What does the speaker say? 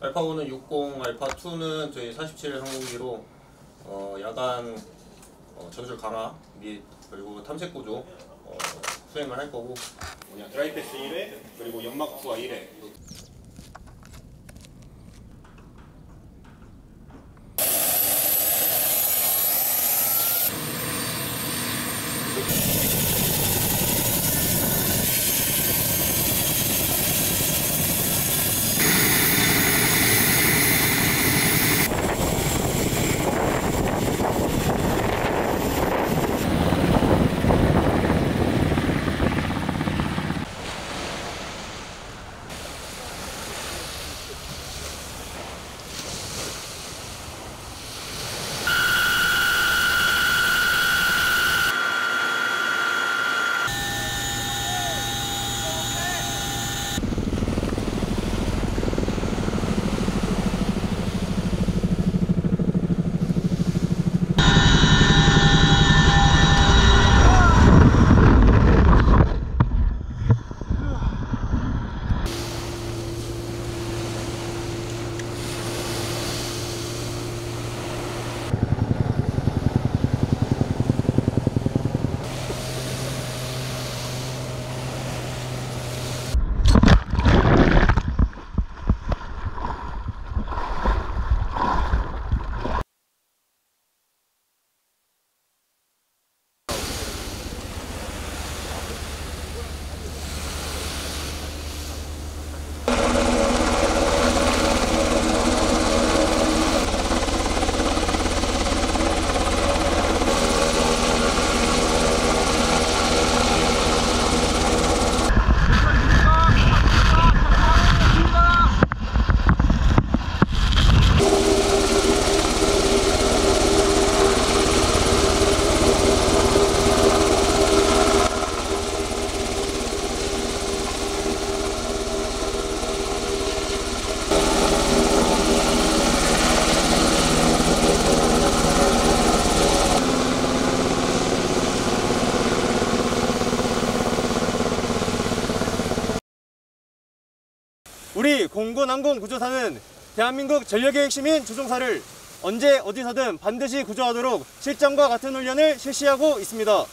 알파5는 60, 알파2는 저희 47 항공기로 어, 야간 어, 전술 강화 및 그리고 탐색 구조 어, 수행을 할 거고. 뭐냐 드라이 패스 1회 그리고 연막 투하 1회 우리 공군항공구조사는 대한민국 전력의 핵심인 조종사를 언제 어디서든 반드시 구조하도록 실전과 같은 훈련을 실시하고 있습니다.